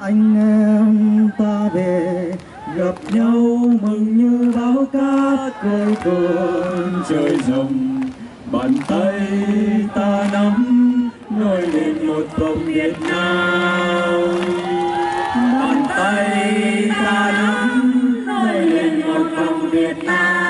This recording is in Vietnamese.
anh em ta về, gặp nhau mừng như bão cát cội tuôn trời rồng. Bàn tay ta nắm nối lên một vòng Việt Nam bàn tay ta nắm nối lên một vòng Việt Nam